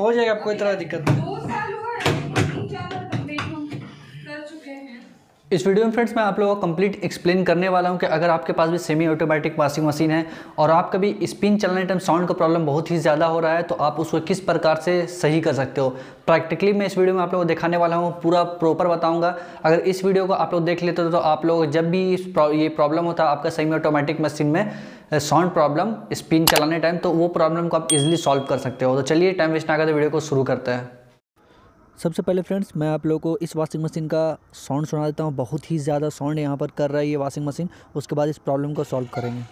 हो जाएगा कोई तरह दिक्कत नहीं। दो साल हुआ है लेकिन तीन चार बार कंप्लीट हम कर चुके हैं। इस वीडियो में फ्रेंड्स मैं आप लोगों को कंप्लीट एक्सप्लेन करने वाला हूँ कि अगर आपके पास भी सेमी ऑटोमेटिक वॉशिंग मशीन है और आपका भी स्पिन चलने टाइम साउंड का प्रॉब्लम बहुत ही ज़्यादा हो रहा है तो आप उसको किस प्रकार से सही कर सकते हो? प्रैक्टिकली मैं इस वीडियो में आप लोगों को दिखाने वाला हूँ पूरा प्रॉपर बताऊँगा। अगर इस वीडियो को आप लोग देख लेते हो तो आप लोग जब भी ये प्रॉब्लम होता है आपका सेमी ऑटोमेटिक मशीन में साउंड प्रॉब्लम स्पिन चलाने टाइम तो वो प्रॉब्लम को आप इजिली सॉल्व कर सकते हो। तो चलिए टाइम वेस्ट ना करते वीडियो को शुरू करते हैं। सबसे पहले फ्रेंड्स मैं आप लोगों को इस वॉशिंग मशीन का साउंड सुना देता हूँ। बहुत ही ज़्यादा साउंड यहाँ पर कर रहा है ये वॉशिंग मशीन उसके बाद इस प्रॉब्लम को सॉल्व करेंगे।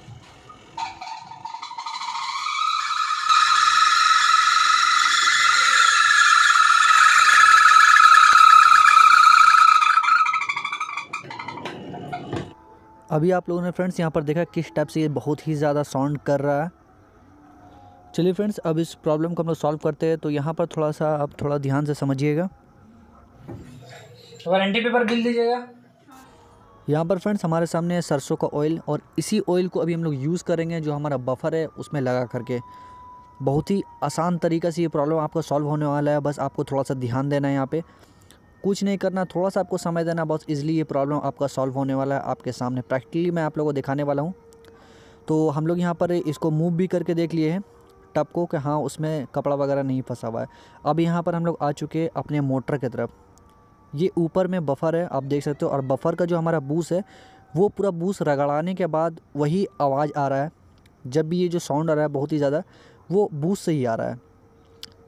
अभी आप लोगों ने फ्रेंड्स यहाँ पर देखा किस टाइप से ये बहुत ही ज़्यादा साउंड कर रहा है। चलिए फ्रेंड्स अब इस प्रॉब्लम को हम लोग सॉल्व करते हैं तो यहाँ पर थोड़ा सा आप थोड़ा ध्यान से समझिएगा। वारंटी पेपर बिल दीजिएगा। यहाँ पर फ्रेंड्स हमारे सामने है सरसों का ऑयल और इसी ऑयल को अभी हम लोग यूज़ करेंगे जो हमारा बफर है उसमें लगा करके। बहुत ही आसान तरीक़े से ये प्रॉब्लम आपका सॉल्व होने वाला है बस आपको थोड़ा सा ध्यान देना है यहाँ पे। कुछ नहीं करना थोड़ा सा आपको समय देना बहुत इजीली ये प्रॉब्लम आपका सॉल्व होने वाला है। आपके सामने प्रैक्टिकली मैं आप लोगों को दिखाने वाला हूँ। तो हम लोग यहाँ पर इसको मूव भी करके देख लिए हैं टप को कि हाँ उसमें कपड़ा वगैरह नहीं फंसा हुआ है। अब यहाँ पर हम लोग आ चुके हैं अपने मोटर की तरफ़। ये ऊपर में बफर है, आप देख सकते हो, और बफर का जो हमारा बूस है, वो पूरा बूस रगड़ाने के बाद वही आवाज़ आ रहा है। जब भी ये जो साउंड आ रहा है बहुत ही ज़्यादा, वो बूस से ही आ रहा है।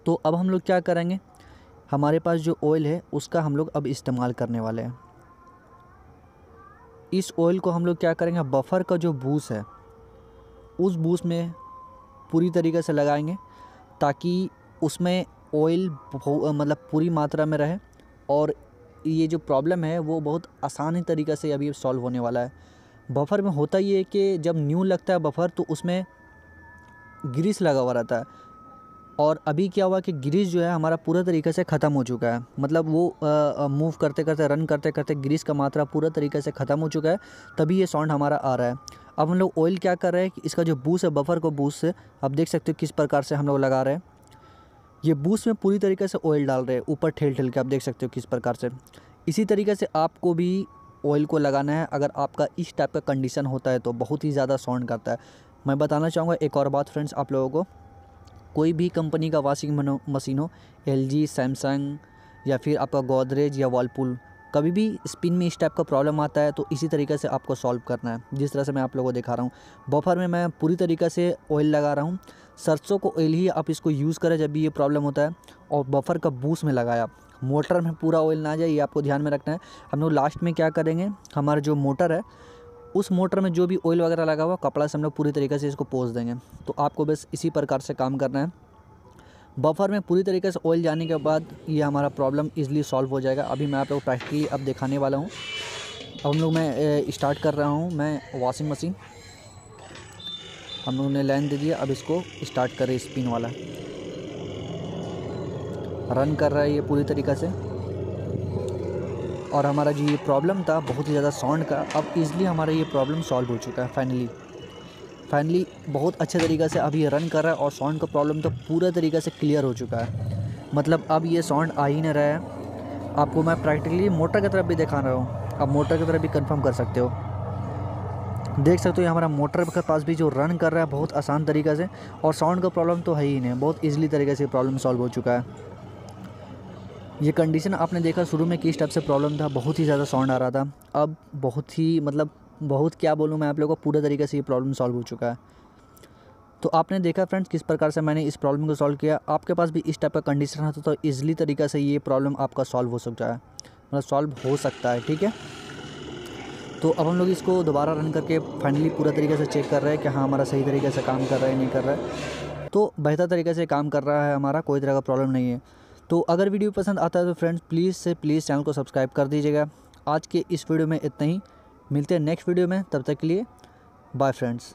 तो अब हम लोग क्या करेंगे? हमारे पास जो ऑयल है, उसका हम लोग अब इस्तेमाल करने वाले हैं। इस ऑयल को हम लोग क्या करेंगे? बफर का जो बूस है, उस बूस में पूरी तरीके से लगाएँगे, ताकि उसमें ऑयल मतलब पूरी मात्रा में रहे, और ये जो प्रॉब्लम है, वो बहुत आसानी तरीक़े से अभी सॉल्व होने वाला है। बफर में होता ये है कि जब न्यू लगता है बफर तो उसमें ग्रीस लगा हुआ रहता है। और अभी क्या हुआ कि ग्रीस जो है हमारा पूरा तरीके से ख़त्म हो चुका है। मतलब वो मूव करते करते रन करते करते ग्रीस का मात्रा पूरा तरीके से ख़त्म हो चुका है, तभी ये साउंड हमारा आ रहा है। अब हम लोग ऑयल क्या कर रहे हैं कि इसका जो बूस है बफर को बूस से, आप देख सकते हो किस प्रकार से हम लोग लगा रहे हैं। ये बूस में पूरी तरीके से ऑयल डाल रहे हैं, ऊपर ठेल ठेल के आप देख सकते हो किस प्रकार से। इसी तरीके से आपको भी ऑयल को लगाना है, अगर आपका इस टाइप का कंडीशन होता है तो बहुत ही ज़्यादा साउंड करता है। मैं बताना चाहूँगा एक और बात फ्रेंड्स आप लोगों को। कोई भी कंपनी का वॉशिंग मशीन हो एल जी सैमसंग या फिर आपका गोदरेज या वॉलपुल कभी भी स्पिन में इस टाइप का प्रॉब्लम आता है तो इसी तरीके से आपको सॉल्व करना है। जिस तरह से मैं आप लोगों को दिखा रहा हूँ बफर में मैं पूरी तरीके से ऑयल लगा रहा हूँ। सरसों को ऑयल ही आप इसको यूज़ करें जब भी ये प्रॉब्लम होता है, और बफर का बूस में लगाया मोटर में पूरा ऑयल ना आ जाए, ये आपको ध्यान में रखना है। हम लोग लास्ट में क्या करेंगे, हमारा जो मोटर है उस मोटर में जो भी ऑयल वगैरह लगा हुआ, कपड़ा से हम लोग पूरी तरीके से इसको पोस देंगे। तो आपको बस इसी प्रकार से काम करना है। बफर में पूरी तरीके से ऑयल जाने के बाद ये हमारा प्रॉब्लम इजीली सॉल्व हो जाएगा। अभी मैं आप लोग प्रैक्टिकली अब दिखाने वाला हूँ। अब हम लोग मैं स्टार्ट कर रहा हूँ मैं वॉशिंग मशीन हम लोगों ने लाइन दे दिया, अब इसको स्टार्ट कर रहे स्पिन वाला। रन कर रहा है ये पूरी तरीक़े से। और हमारा जो ये प्रॉब्लम था, बहुत ही ज़्यादा साउंड का। अब इजली हमारा ये प्रॉब्लम सॉल्व हो चुका है फाइनली फाइनली बहुत अच्छे तरीक़े से अब ये रन कर रहा है और साउंड का प्रॉब्लम तो पूरा तरीक़े से क्लियर हो चुका है। मतलब अब ये साउंड आ ही नहीं रहा है। आपको मैं प्रैक्टिकली मोटर की तरफ़ भी दिखा रहा हूँ। आप मोटर की तरफ़ भी कंफर्म कर सकते हो। देख सकते हो ये हमारा मोटर के पास भी जो रन कर रहा है, बहुत आसान तरीक़े से। और साउंड का प्रॉब्लम तो है ही नहीं, बहुत ईजिली तरीके से प्रॉब्लम सॉल्व हो चुका है। ये कंडीशन आपने देखा शुरू में किस टाइप से प्रॉब्लम था, बहुत ही ज़्यादा साउंड आ रहा था। अब बहुत ही मतलब बहुत क्या बोलूँ मैं आप लोगों को, पूरे तरीके से ये प्रॉब्लम सॉल्व हो चुका है। तो आपने देखा फ्रेंड्स किस प्रकार से मैंने इस प्रॉब्लम को सॉल्व किया। आपके पास भी इस टाइप का कंडीशन है तो ईजिली तरीके से ये प्रॉब्लम आपका सॉल्व हो सकता है। मतलब सॉल्व हो सकता है, ठीक है? तो अब हम लोग इसको दोबारा रन करके फाइनली पूरा तरीके से चेक कर रहे हैं कि हाँ हमारा सही तरीके से काम कर रहा है, नहीं कर रहा है। तो बेहतर तरीके से काम कर रहा है हमारा, कोई तरह का प्रॉब्लम नहीं है। तो अगर वीडियो पसंद आता है तो फ्रेंड्स, प्लीज़ से प्लीज़ चैनल को सब्सक्राइब कर दीजिएगा। आज के इस वीडियो में इतना ही। मिलते हैं नेक्स्ट वीडियो में। तब तक के लिए बाय फ्रेंड्स